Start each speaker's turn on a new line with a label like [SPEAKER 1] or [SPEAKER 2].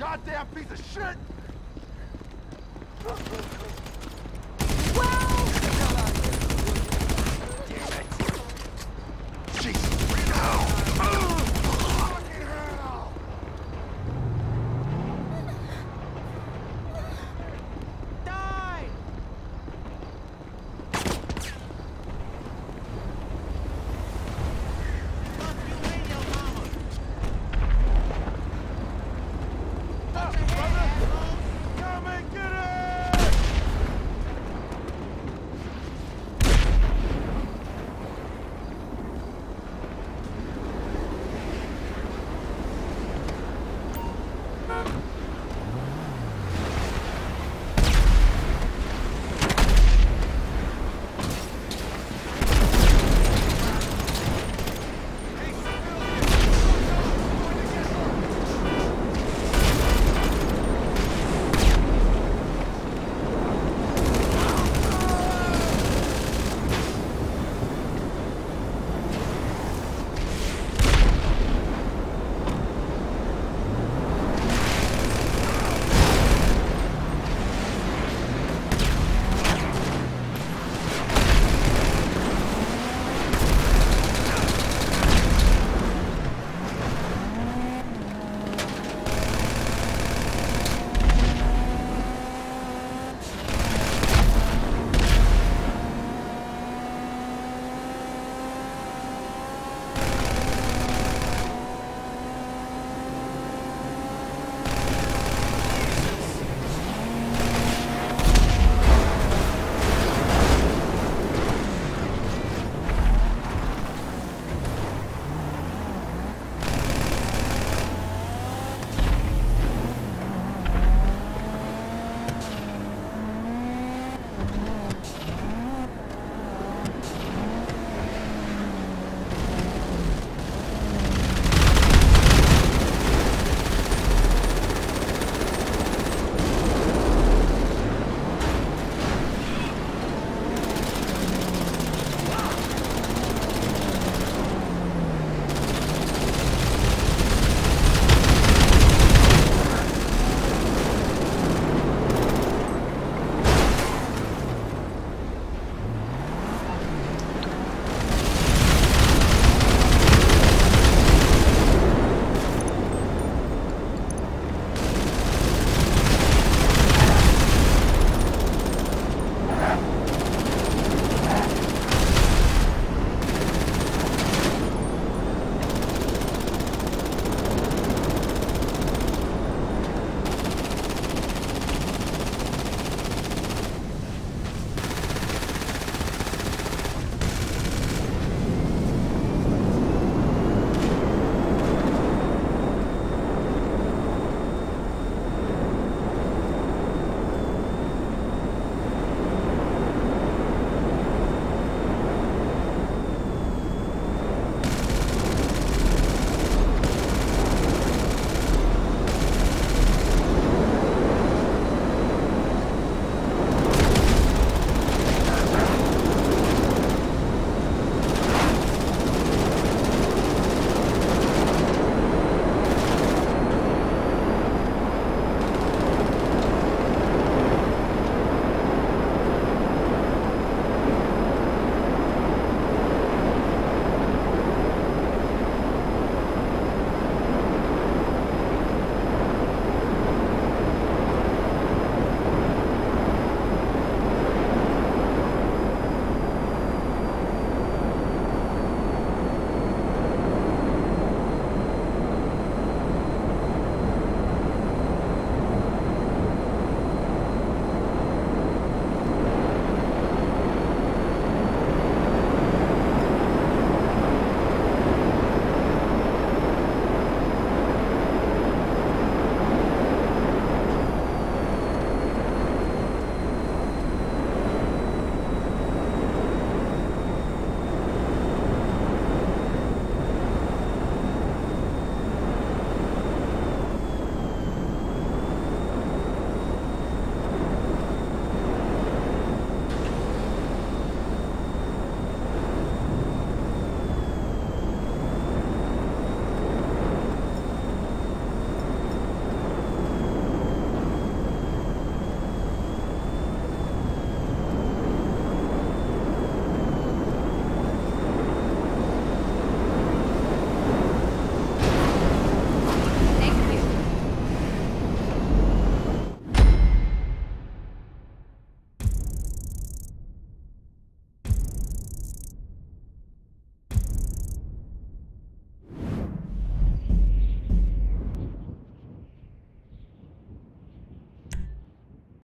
[SPEAKER 1] goddamn piece of shit!